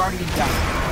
Guardian down.